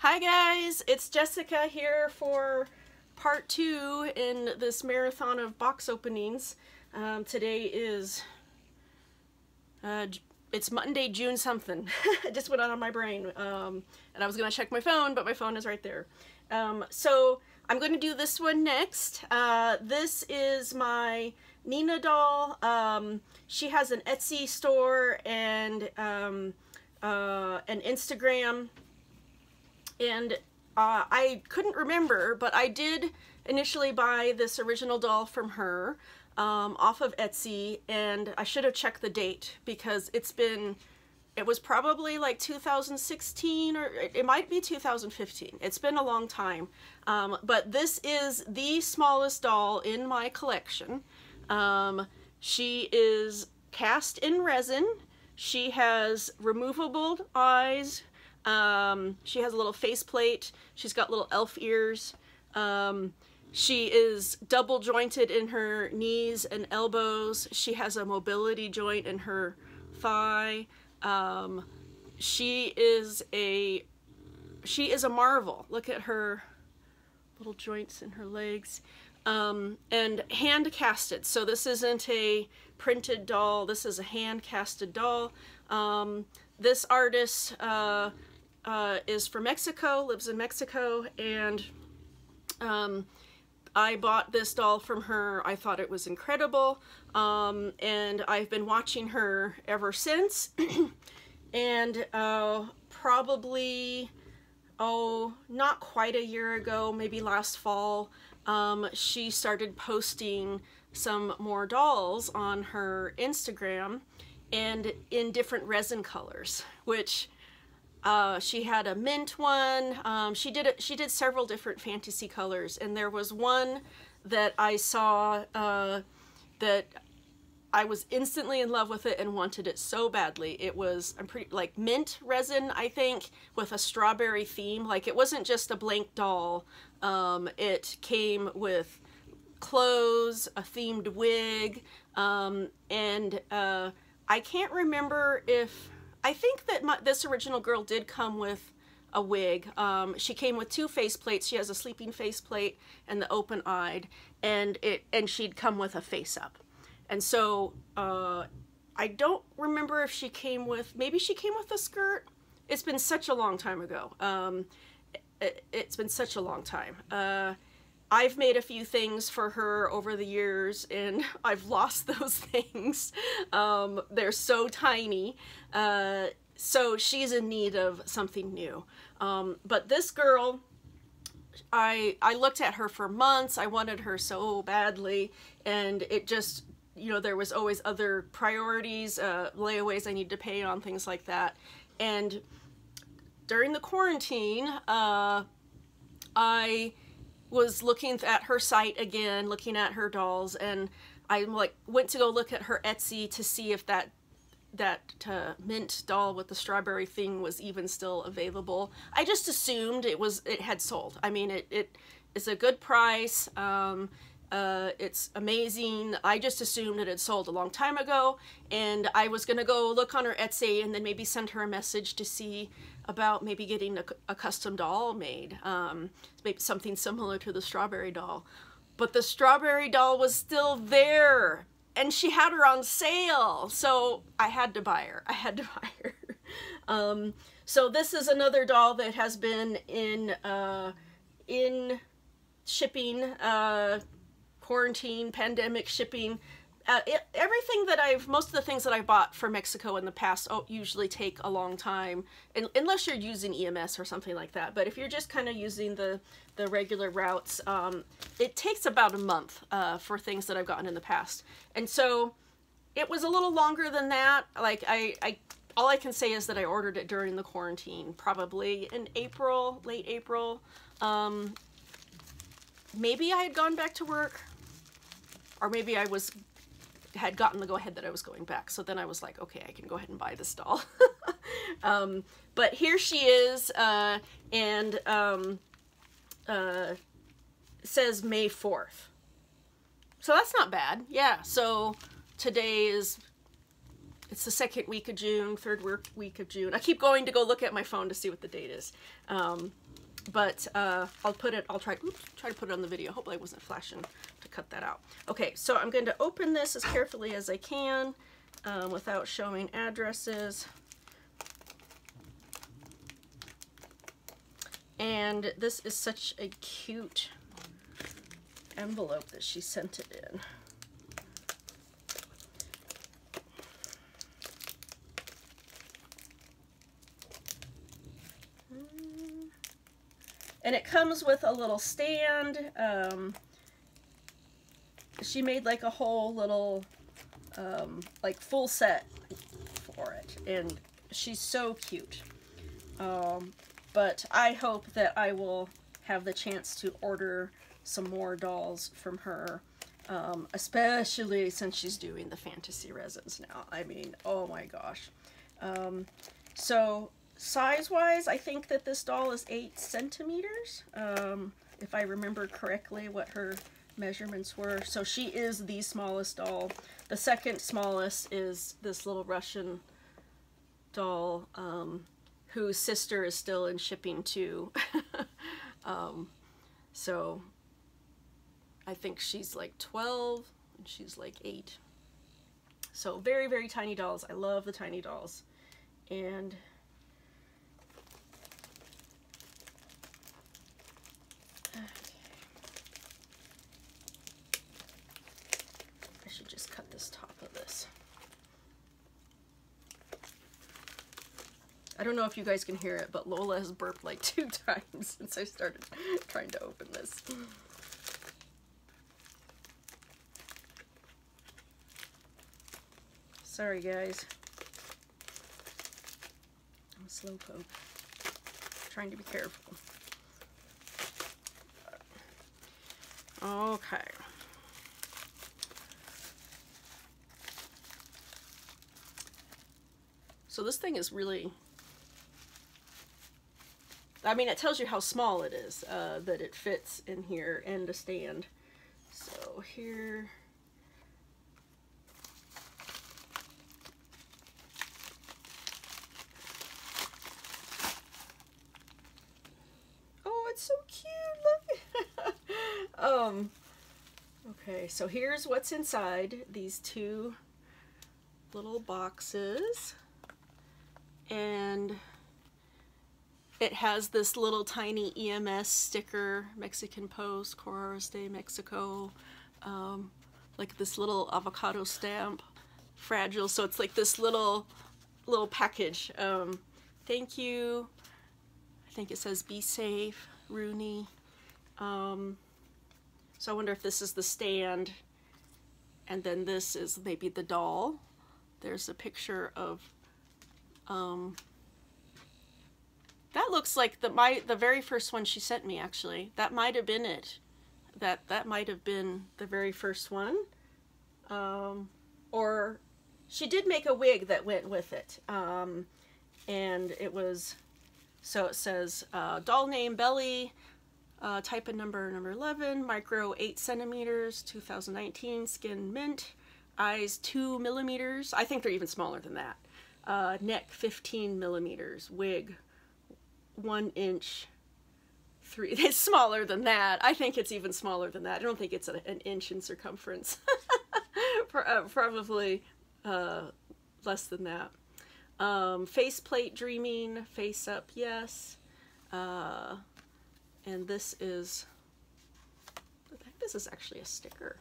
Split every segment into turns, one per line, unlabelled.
Hi guys, it's Jessica here for part two in this marathon of box openings. Um, today is, uh, it's Monday, June something. it just went out on my brain. Um, and I was going to check my phone, but my phone is right there. Um, so I'm going to do this one next. Uh, this is my Nene doll. Um, she has an Etsy store and um, uh, an Instagram and uh, I couldn't remember, but I did initially buy this original doll from her um, off of Etsy, and I should have checked the date because it's been, it was probably like 2016 or it might be 2015. It's been a long time, um, but this is the smallest doll in my collection. Um, she is cast in resin. She has removable eyes, um, she has a little faceplate. She's got little elf ears. Um, she is double jointed in her knees and elbows. She has a mobility joint in her thigh. Um, she is a she is a marvel. Look at her little joints in her legs. Um, and hand casted. So this isn't a printed doll. This is a hand casted doll. Um, this artist uh, uh, is from Mexico, lives in Mexico, and um, I bought this doll from her. I thought it was incredible, um, and I've been watching her ever since. and uh, probably, oh, not quite a year ago, maybe last fall, um, she started posting some more dolls on her Instagram and in different resin colors, which uh, she had a mint one. Um, she did it. She did several different fantasy colors, and there was one that I saw uh, that I was instantly in love with it and wanted it so badly. It was I'm pretty like mint resin, I think, with a strawberry theme. Like it wasn't just a blank doll. Um, it came with clothes, a themed wig, um, and uh, I can't remember if I think that my, this original girl did come with a wig. Um, she came with two face plates. She has a sleeping face plate and the open eyed, and it and she'd come with a face up. And so uh, I don't remember if she came with. Maybe she came with a skirt. It's been such a long time ago. Um, it, has been such a long time. Uh, I've made a few things for her over the years and I've lost those things. Um, they're so tiny. Uh, so she's in need of something new. Um, but this girl, I, I looked at her for months. I wanted her so badly and it just, you know, there was always other priorities, uh, layaways I need to pay on, things like that. And during the quarantine, uh, I was looking at her site again, looking at her dolls, and I like went to go look at her Etsy to see if that that uh, mint doll with the strawberry thing was even still available. I just assumed it was it had sold. I mean, it it is a good price. Um, uh, it's amazing. I just assumed it had sold a long time ago, and I was gonna go look on her Etsy and then maybe send her a message to see about maybe getting a, a custom doll made, um, maybe something similar to the strawberry doll. But the strawberry doll was still there, and she had her on sale, so I had to buy her. I had to buy her. um, so this is another doll that has been in uh, in shipping, uh, quarantine, pandemic shipping uh, it, everything that I've, most of the things that I bought for Mexico in the past oh, usually take a long time, and, unless you're using EMS or something like that. But if you're just kind of using the, the regular routes, um, it takes about a month uh, for things that I've gotten in the past. And so it was a little longer than that. Like I, I all I can say is that I ordered it during the quarantine, probably in April, late April. Um, maybe I had gone back to work, or maybe I was had gotten the go-ahead that I was going back. So then I was like, okay, I can go ahead and buy this doll. um, but here she is, uh, and um, uh, says May 4th. So that's not bad. Yeah, so today is, it's the second week of June, third week of June. I keep going to go look at my phone to see what the date is. Um, but uh, I'll put it, I'll try, oops, try to put it on the video. Hopefully I wasn't flashing cut that out. Okay, so I'm going to open this as carefully as I can um, without showing addresses. And this is such a cute envelope that she sent it in. And it comes with a little stand. Um, she made like a whole little, um, like full set for it. And she's so cute. Um, but I hope that I will have the chance to order some more dolls from her. Um, especially since she's doing the fantasy resins now. I mean, oh my gosh. Um, so size-wise, I think that this doll is 8 centimeters, um, if I remember correctly what her measurements were. So she is the smallest doll. The second smallest is this little Russian doll, um, whose sister is still in shipping too. um, so I think she's like 12 and she's like 8. So very, very tiny dolls. I love the tiny dolls. And I don't know if you guys can hear it, but Lola has burped like two times since I started trying to open this. Sorry guys. I'm a slowpoke. Trying to be careful. Okay. So this thing is really I mean, it tells you how small it is, uh, that it fits in here and a stand. So here... Oh, it's so cute, look! um, okay, so here's what's inside these two little boxes. And it has this little tiny EMS sticker, Mexican Post, Correos de Mexico, um, like this little avocado stamp, fragile. So it's like this little, little package. Um, thank you. I think it says be safe, Rooney. Um, so I wonder if this is the stand and then this is maybe the doll. There's a picture of um, that looks like the my the very first one she sent me actually. That might have been it. That that might have been the very first one. Um, or she did make a wig that went with it. Um, and it was so it says uh, doll name Bela, uh, type of number number 11, micro 8 centimeters, 2019, skin mint, eyes 2 millimeters. I think they're even smaller than that. Uh, neck 15 millimeters, wig one inch three. It's smaller than that. I think it's even smaller than that. I don't think it's a, an inch in circumference. uh, probably uh, less than that. Um, faceplate dreaming, face up, yes. Uh, and this is, this is actually a sticker.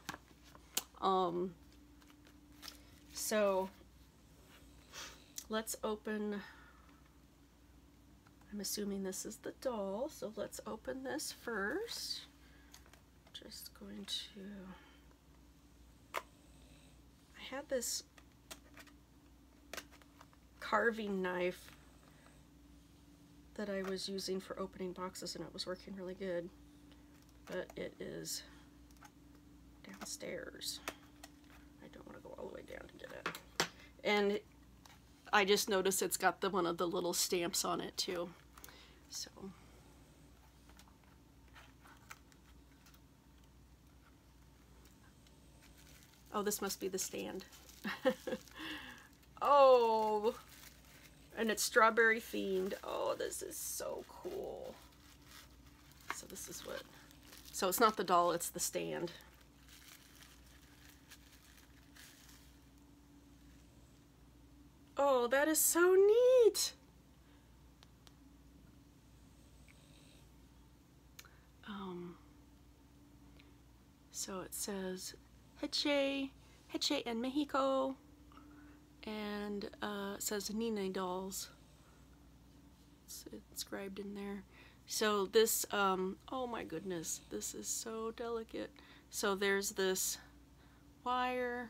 Um, so let's open I'm assuming this is the doll, so let's open this first. Just going to... I had this carving knife that I was using for opening boxes and it was working really good, but it is downstairs. I don't want to go all the way down to get it. And I just noticed it's got the one of the little stamps on it too. So. Oh, this must be the stand. Oh, and it's strawberry themed. Oh, this is so cool. So this is what, so it's not the doll, it's the stand. Oh, that is so neat. Um, so it says Heche, Heche and Mexico, and uh, it says Nene dolls. It's inscribed in there. So this, um, oh my goodness, this is so delicate. So there's this wire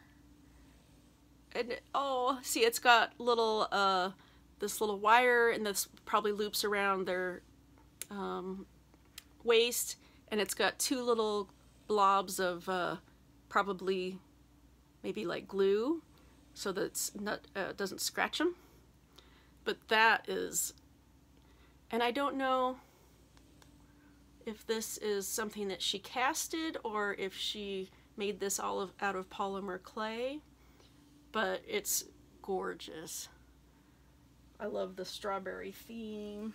and oh, see, it's got little, uh, this little wire, and this probably loops around their um, waist, and it's got two little blobs of uh, probably maybe like glue, so that not uh, doesn't scratch them. But that is, and I don't know if this is something that she casted or if she made this all of, out of polymer clay but it's gorgeous. I love the strawberry theme.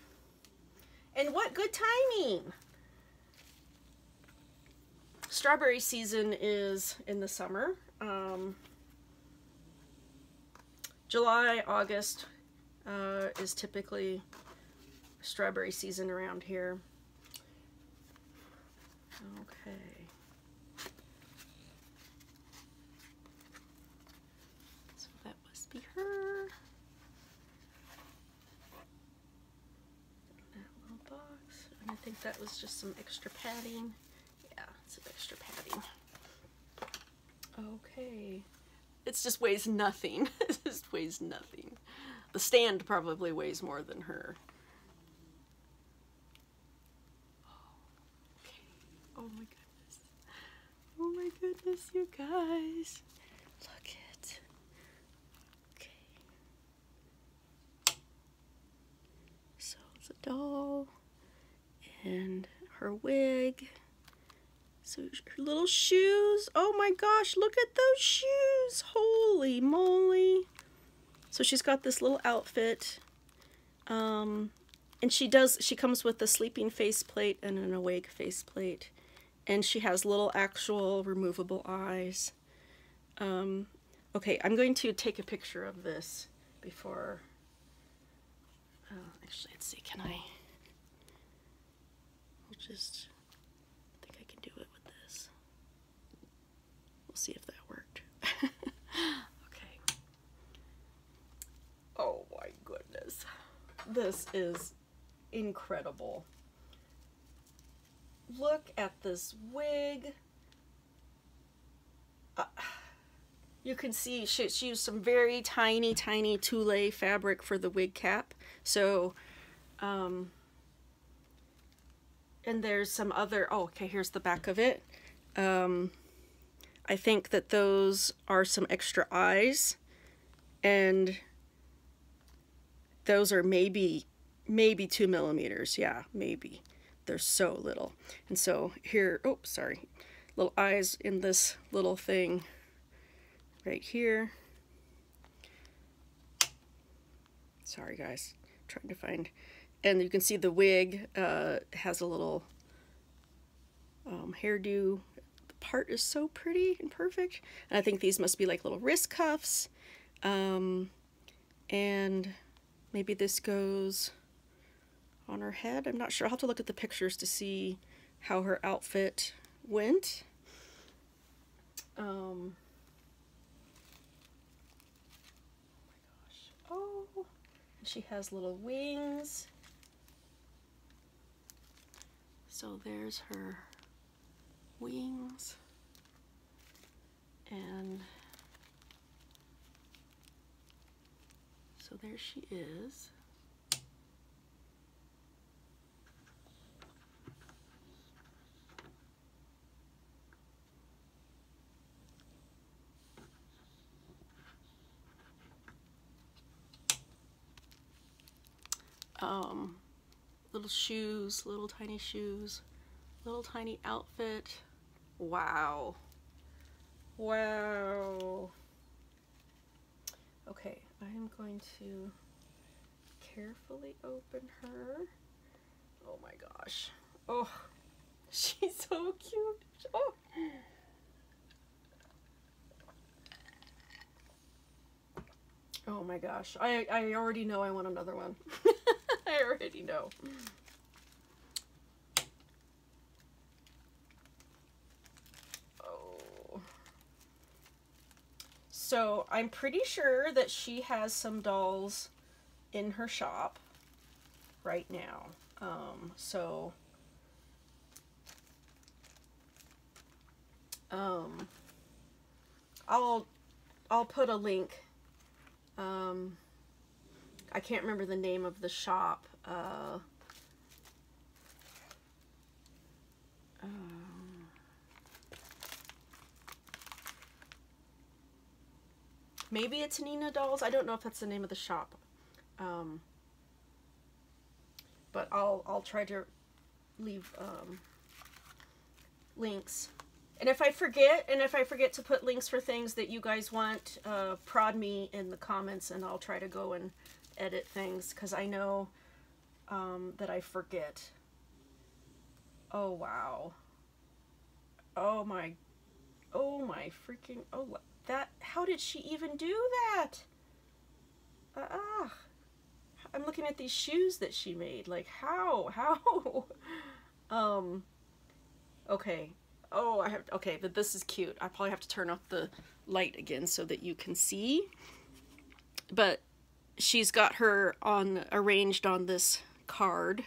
And what good timing! Strawberry season is in the summer. Um, July, August uh, is typically strawberry season around here. Okay. So that must be her. That little box. And I think that was just some extra padding. Some extra padding. Okay. It just weighs nothing. it just weighs nothing. The stand probably weighs more than her. Okay. Oh my goodness. Oh my goodness, you guys. Look it. Okay. So the doll and her wig. So her little shoes. Oh my gosh, look at those shoes. Holy moly. So she's got this little outfit. Um, and she does, she comes with a sleeping faceplate and an awake faceplate. And she has little actual removable eyes. Um, okay, I'm going to take a picture of this before Oh, actually, let's see, can I? We'll just, I think I can do it with this. We'll see if that worked. okay. Oh my goodness. This is incredible. Look at this wig. Uh, you can see she, she used some very tiny, tiny tulle fabric for the wig cap. So, um, and there's some other, oh, okay, here's the back of it. Um, I think that those are some extra eyes and those are maybe, maybe two millimeters. Yeah, maybe. They're so little. And so here, oh, sorry, little eyes in this little thing right here. Sorry guys, trying to find. And you can see the wig uh, has a little um, hairdo. Part is so pretty and perfect. And I think these must be like little wrist cuffs. Um, and maybe this goes on her head. I'm not sure. I'll have to look at the pictures to see how her outfit went. Um, She has little wings. So there's her wings. And so there she is. um, little shoes, little tiny shoes, little tiny outfit. Wow. Wow. Okay, I'm going to carefully open her. Oh my gosh. Oh, she's so cute. Oh. Oh my gosh. I, I already know I want another one. I already know. So I'm pretty sure that she has some dolls in her shop right now. Um, so um, I'll I'll put a link um, I can't remember the name of the shop. Uh, maybe it's Nene Dolls. I don't know if that's the name of the shop. Um, but I'll I'll try to leave um, links and if I forget, and if I forget to put links for things that you guys want, uh, prod me in the comments and I'll try to go and edit things because I know um, that I forget. Oh, wow. Oh my, oh my freaking, oh, that, how did she even do that? Uh, ah, I'm looking at these shoes that she made. Like, how, how? um, okay, Oh, I have, okay, but this is cute. I probably have to turn off the light again so that you can see. But she's got her on arranged on this card.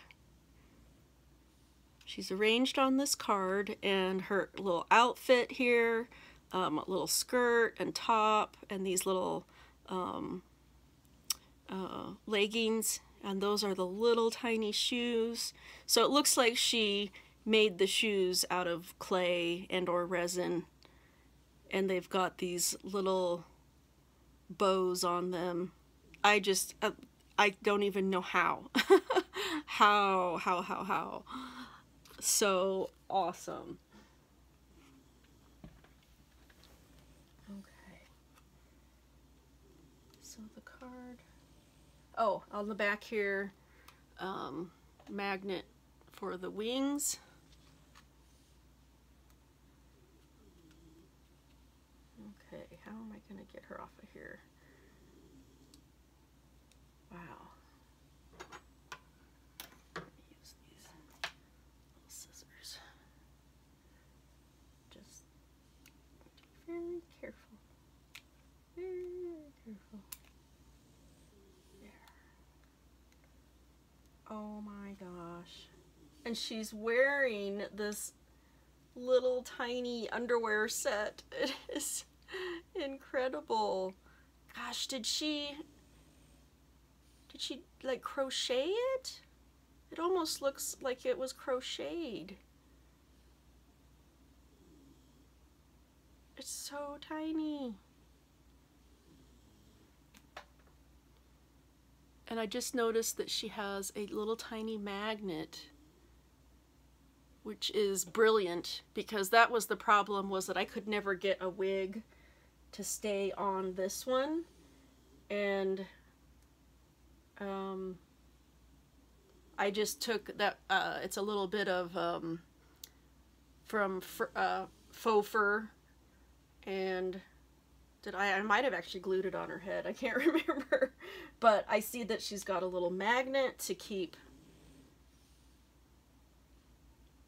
She's arranged on this card and her little outfit here, um, a little skirt and top and these little um, uh, leggings and those are the little tiny shoes. So it looks like she made the shoes out of clay and or resin and they've got these little bows on them. I just, uh, I don't even know how. how, how, how, how. So awesome. Okay. So the card, oh, on the back here, um, magnet for the wings. Okay, how am I going to get her off of here? Wow. use these little scissors. Just be very careful. Very careful. There. Oh my gosh. And she's wearing this little tiny underwear set. It is Incredible. Gosh, did she... Did she, like, crochet it? It almost looks like it was crocheted. It's so tiny. And I just noticed that she has a little tiny magnet which is brilliant because that was the problem was that I could never get a wig to stay on this one. And um, I just took that uh, it's a little bit of um, from uh, faux fur. And did I I might have actually glued it on her head. I can't remember but I see that she's got a little magnet to keep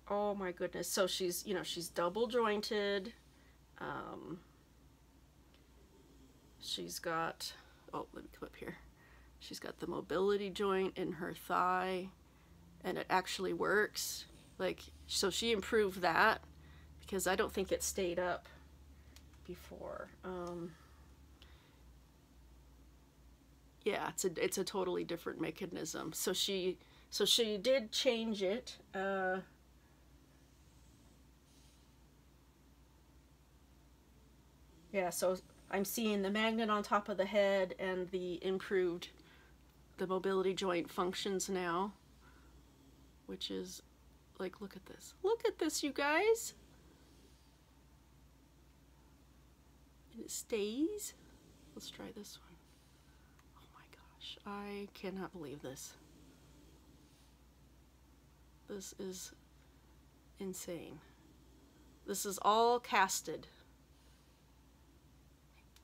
oh my goodness so she's you know she's double jointed um, She's got, oh, let me come up here. She's got the mobility joint in her thigh and it actually works. Like, so she improved that because I don't think it stayed up before. Um, yeah, it's a, it's a totally different mechanism. So she, so she did change it. Uh, yeah, so I'm seeing the magnet on top of the head and the improved, the mobility joint functions now, which is like, look at this. Look at this, you guys. And it stays. Let's try this one. Gosh, I cannot believe this. This is insane. This is all casted.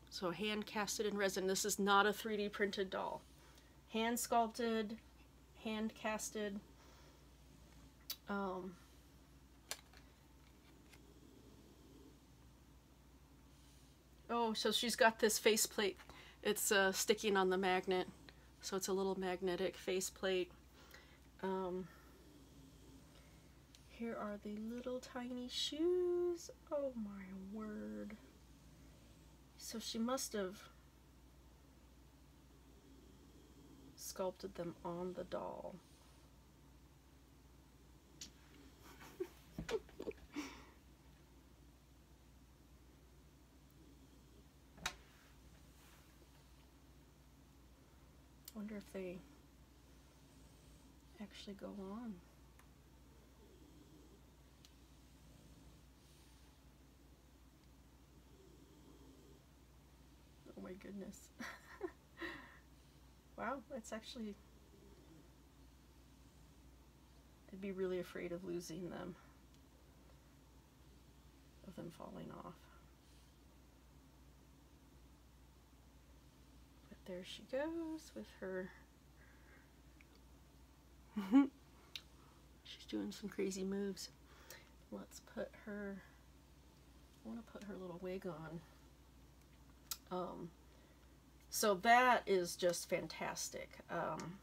So hand casted in resin. This is not a 3D printed doll. Hand sculpted, hand casted. Um, oh, so she's got this faceplate. It's uh, sticking on the magnet. So it's a little magnetic faceplate. Um, here are the little tiny shoes. Oh my word. So she must have sculpted them on the doll. wonder if they actually go on. Oh my goodness. wow, that's actually... I'd be really afraid of losing them. Of them falling off. There she goes with her... She's doing some crazy moves. Let's put her... I want to put her little wig on. Um, so that is just fantastic. Um,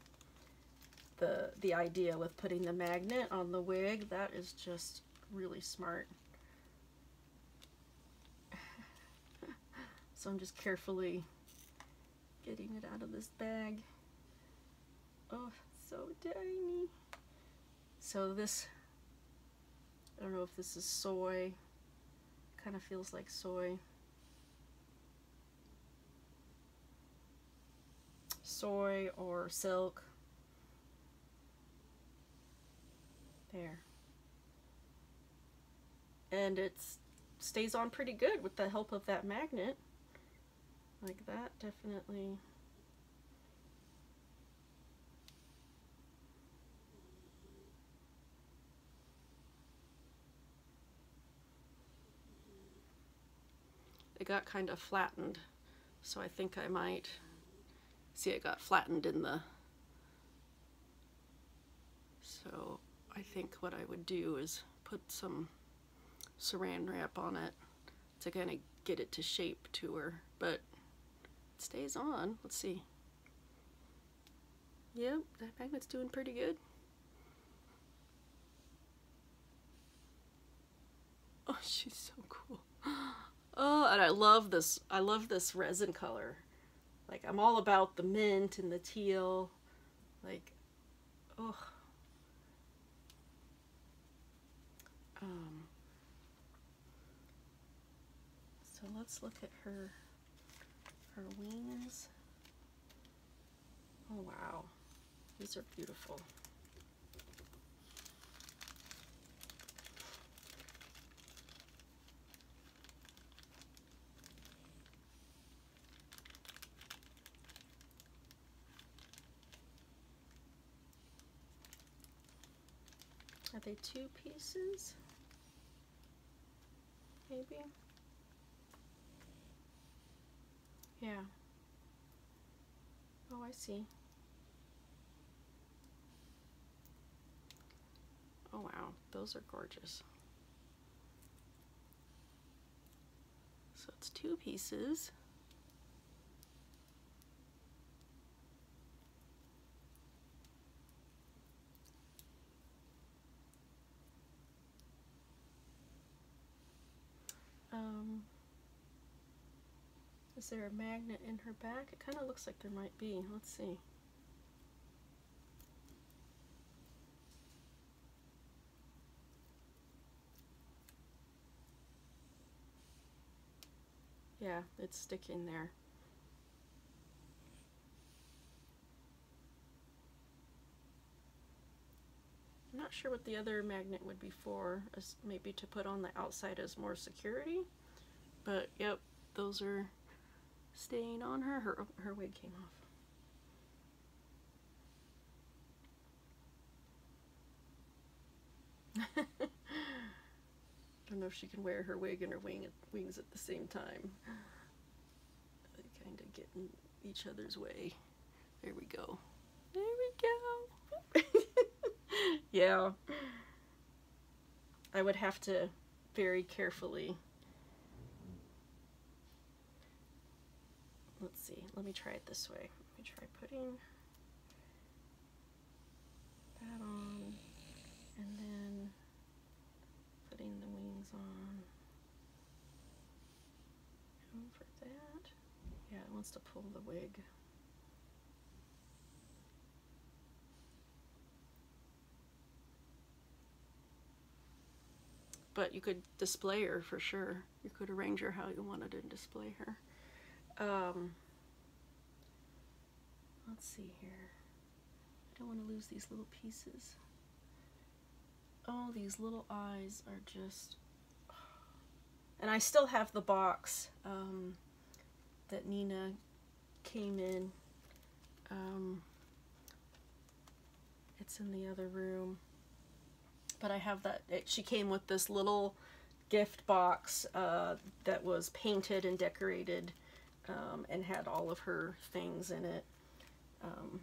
the the idea with putting the magnet on the wig, that is just really smart. so I'm just carefully getting it out of this bag. Oh, so tiny. So this, I don't know if this is soy, kind of feels like soy. soy or silk. There. And it stays on pretty good with the help of that magnet. Like that, definitely. It got kind of flattened, so I think I might See, it got flattened in the... So I think what I would do is put some saran wrap on it to kind of get it to shape to her, but it stays on. Let's see. Yep, that magnet's doing pretty good. Oh, she's so cool. Oh, and I love this. I love this resin color. Like, I'm all about the mint and the teal. Like, oh. Um, so let's look at her, her wings. Oh, wow. These are beautiful. Are they two pieces? Maybe? Yeah. Oh, I see. Oh wow, those are gorgeous. So it's two pieces. Um, is there a magnet in her back? It kind of looks like there might be. Let's see. Yeah, it's sticking there. I'm not sure what the other magnet would be for, as maybe to put on the outside as more security. But yep, those are stain on her. Her, her wig came off. I don't know if she can wear her wig and her wing wings at the same time. They kind of get in each other's way. There we go. There we go. yeah. I would have to very carefully Let's see. Let me try it this way. Let me try putting that on and then putting the wings on. And for that, yeah, it wants to pull the wig. But you could display her for sure. You could arrange her how you wanted to display her. Um, let's see here. I don't want to lose these little pieces. Oh, these little eyes are just... And I still have the box um, that Nene came in. Um, it's in the other room. But I have that, it, she came with this little gift box uh, that was painted and decorated um, and had all of her things in it. Um,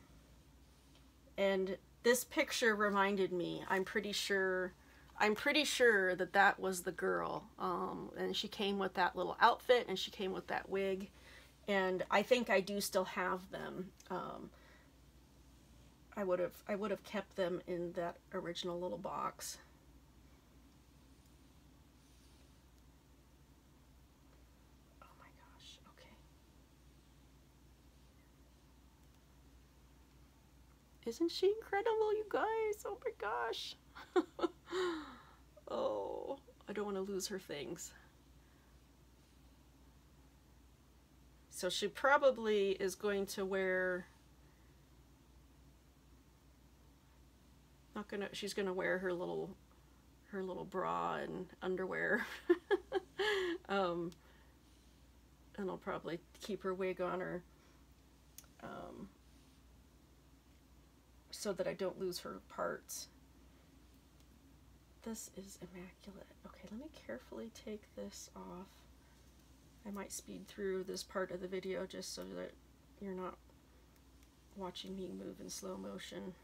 and this picture reminded me, I'm pretty sure, I'm pretty sure that that was the girl. Um, and she came with that little outfit and she came with that wig. And I think I do still have them. Um, I would have I would have kept them in that original little box. Oh my gosh, okay. Isn't she incredible, you guys? Oh my gosh. oh, I don't want to lose her things. So she probably is going to wear not gonna she's gonna wear her little her little bra and underwear um, and I'll probably keep her wig on her um, so that I don't lose her parts this is immaculate okay let me carefully take this off I might speed through this part of the video just so that you're not watching me move in slow motion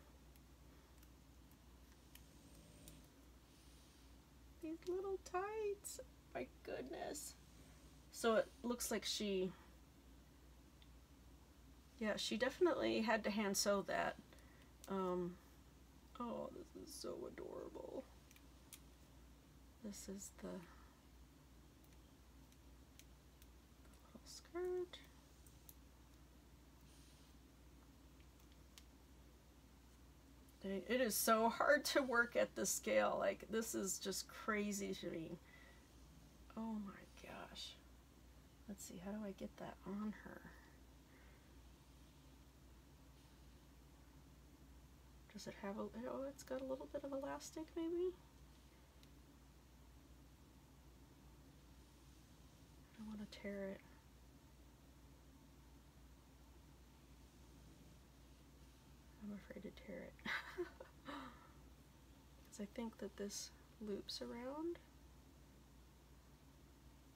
these little tights. My goodness. So it looks like she, yeah, she definitely had to hand sew that. Um, oh, this is so adorable. This is the, little skirt. It is so hard to work at the scale. Like, this is just crazy to me. Oh my gosh. Let's see, how do I get that on her? Does it have a, oh, it's got a little bit of elastic maybe? I don't want to tear it. I'm afraid to tear it. Because I think that this loops around.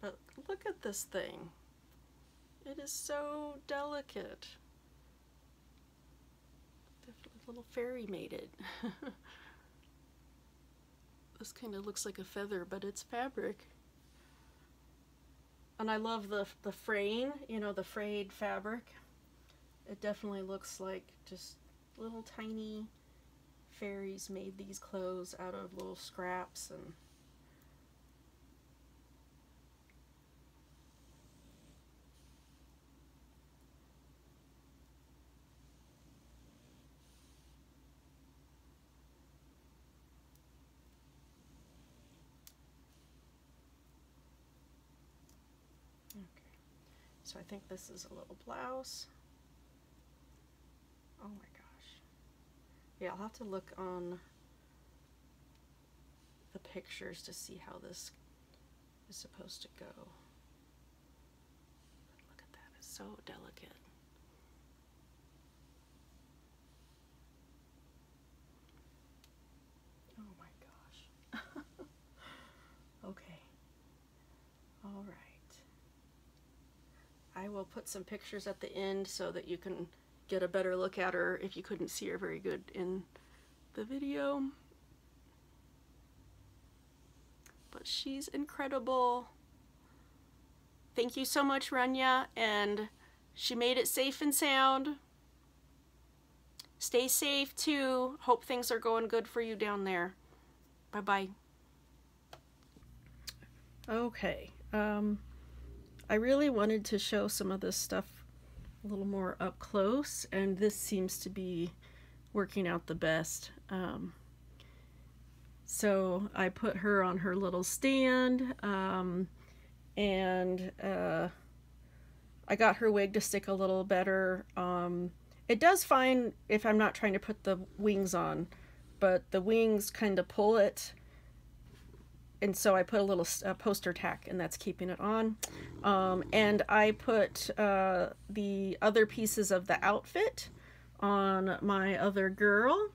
But look at this thing. It is so delicate. Little fairy made it. this kind of looks like a feather, but it's fabric. And I love the, the fraying, you know, the frayed fabric. It definitely looks like just little tiny fairies made these clothes out of little scraps and Okay, so I think this is a little blouse. Oh my gosh. yeah, I'll have to look on the pictures to see how this is supposed to go. Look at that, it's so delicate. Oh my gosh. okay, I will put some pictures at the end so that you can get a better look at her if you couldn't see her very good in the video. But she's incredible. Thank you so much, Rania, and she made it safe and sound. Stay safe too. Hope things are going good for you down there. Bye-bye. Okay. Um, I really wanted to show some of this stuff a little more up close, and this seems to be working out the best. Um, so I put her on her little stand, um, and uh, I got her wig to stick a little better. Um, it does fine if I'm not trying to put the wings on, but the wings kind of pull it. And so I put a little uh, poster tack and that's keeping it on. Um, and I put uh, the other pieces of the outfit on my other girl.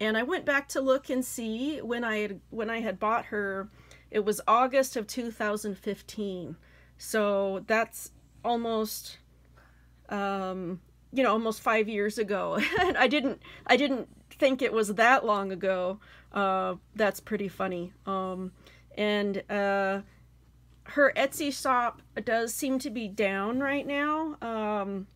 And I went back to look and see when I had, when I had bought her, it was August of 2015. So that's almost um, you know almost five years ago and i didn't i didn't think it was that long ago uh, that's pretty funny um, and uh, her etsy shop does seem to be down right now um,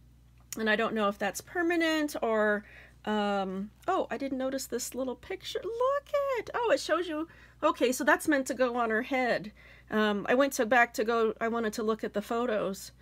and i don't know if that's permanent or um, oh i didn't notice this little picture look at oh it shows you okay so that's meant to go on her head um, i went to back to go i wanted to look at the photos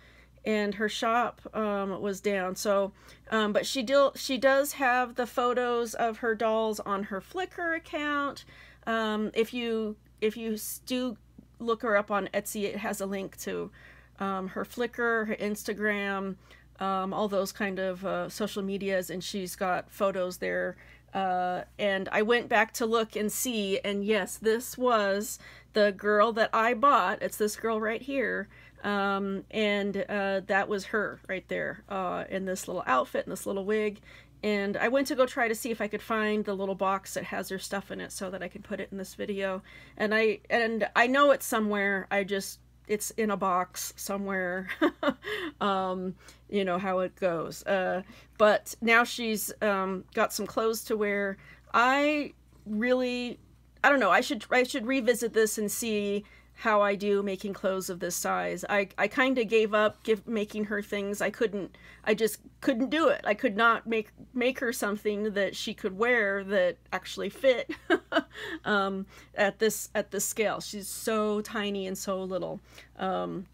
and her shop um, was down. So, um, but she do, she does have the photos of her dolls on her Flickr account. Um, if you if you do look her up on Etsy, it has a link to um, her Flickr, her Instagram, um, all those kind of uh, social medias, and she's got photos there. Uh, and I went back to look and see, and yes, this was the girl that I bought. It's this girl right here um, and uh, that was her right there uh, in this little outfit and this little wig. And I went to go try to see if I could find the little box that has her stuff in it so that I could put it in this video. And I and I know it's somewhere. I just it's in a box somewhere. um, you know how it goes. Uh, but now she's um, got some clothes to wear. I really I don't know. I should I should revisit this and see how I do making clothes of this size. I, I kind of gave up give, making her things. I couldn't, I just couldn't do it. I could not make, make her something that she could wear that actually fit um, at this, at this scale. She's so tiny and so little. Um,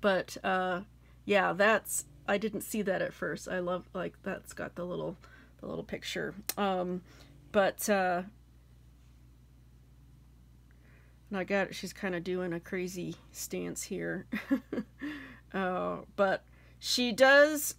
but uh, yeah, that's, I didn't see that at first. I love, like, that's got the little, the little picture. Um, but uh, and I got it, she's kind of doing a crazy stance here. uh, but she does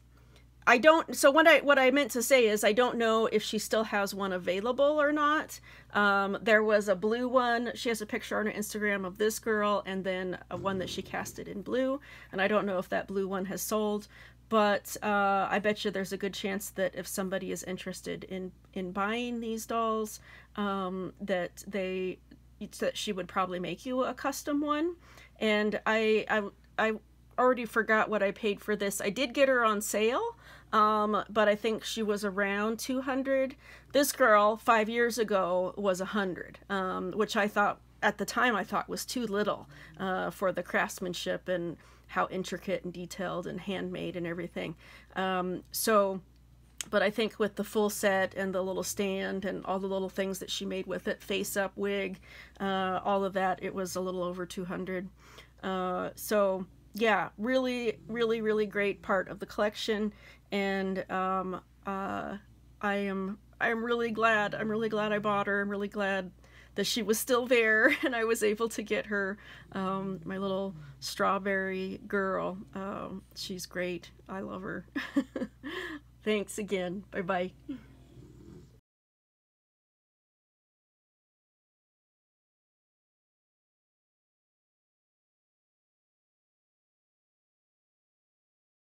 I don't so what I what I meant to say is I don't know if she still has one available or not. Um, there was a blue one. She has a picture on her Instagram of this girl and then a one that she casted in blue. And I don't know if that blue one has sold, but uh, I bet you there's a good chance that if somebody is interested in in buying these dolls, um, that they that she would probably make you a custom one. And I, I, I already forgot what I paid for this. I did get her on sale, um, but I think she was around 200. This girl five years ago was 100, um, which I thought at the time I thought was too little uh, for the craftsmanship and how intricate and detailed and handmade and everything. Um, so but I think with the full set and the little stand and all the little things that she made with it, face up wig, uh, all of that, it was a little over 200. Uh, so yeah, really, really, really great part of the collection. And um, uh, I am, I'm really glad, I'm really glad I bought her. I'm really glad that she was still there and I was able to get her, um, my little strawberry girl. Um, she's great. I love her. Thanks again. Bye bye.